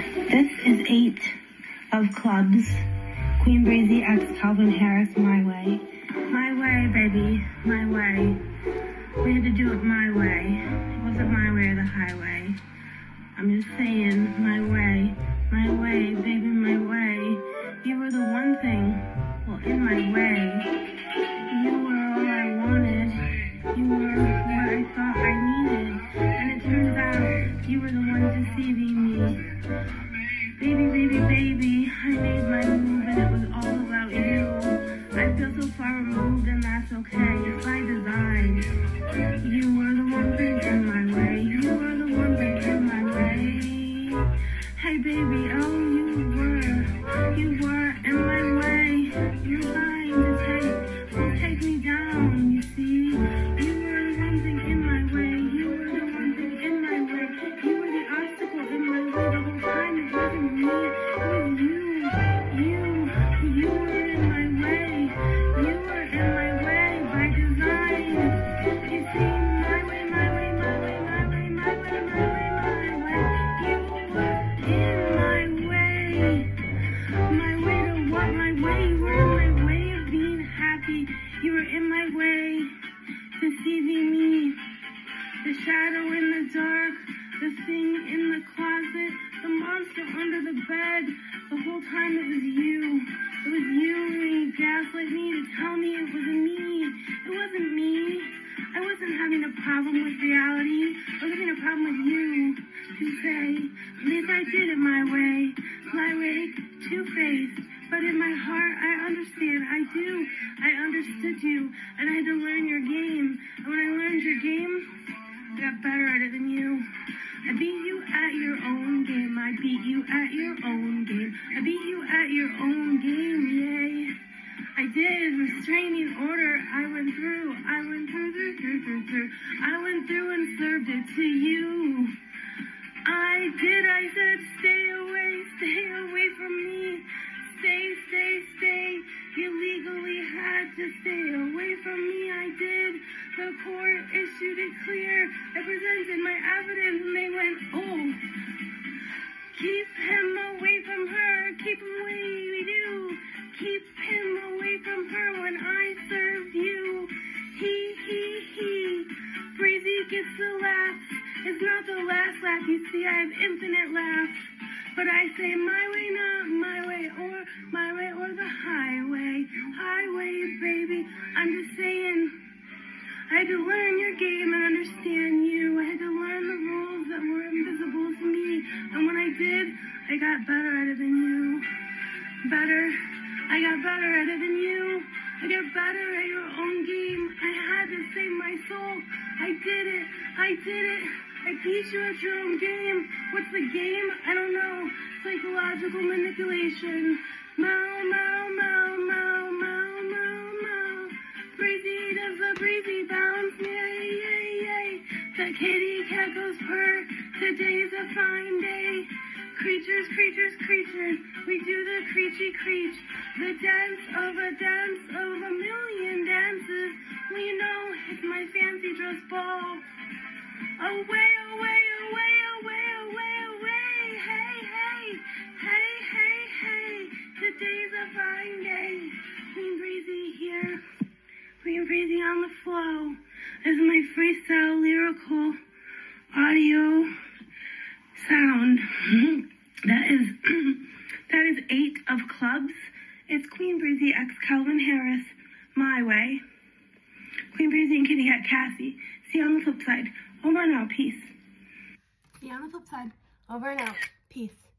This is eight of clubs. Queen Breezy X Calvin Harris, my way. My way, baby, my way. We had to do it my way. It wasn't my way or the highway. I'm just saying, my way, my way, baby, my way. You were the one thing, well, in my way. You were all I wanted. Baby, baby, baby, I made my move and it was all about you. I feel so far removed and that's okay. It's by design. Shadow in the dark, the thing in the closet, the monster under the bed. The whole time it was you. It was you you gaslight me to tell me it wasn't me. It wasn't me. I wasn't having a problem with reality. I was having a problem with you. To say, at least I did it my way. My way, two-faced. But in my heart, I understand. I do. I understood you. And I had to learn your game. And when I learned your game, Got better at it than you. I beat you at your own game. I beat you at your own game. I beat you at your own game. Yay. I did. Restraining order. I went through. I went through, through, through, through, through. I went through and served it to you. I presented my evidence and they went, oh, keep him away from her. Keep him away. We do. Keep him away from her when I served you. He, he, he. Breezy gets the laughs. It's not the last laugh. You see, I have infinite laughs. But I say my way, not my way, or my way, or the highway. Highway, baby. I'm just saying. I had to learn your game and understand save my soul. I did it. I did it. I beat you at your own game. What's the game? I don't know. Psychological manipulation. Mow, mow, mow, mow, mow, mow, mow. Breezy does the breezy bounce. Yay, yay, yay. The kitty cat goes purr. Today's a fine day. Creatures, creatures, creatures. We do the creechy creech. The dance of a dance of a Breezy on the flow. Is my freestyle lyrical audio sound. that is that is eight of clubs. It's Queen Breezy X Calvin Harris, My Way. Queen Breezy and Kitty Cat Cassie. See you on the flip side. Over and out. Peace. See you on the flip side. Over and out. Peace.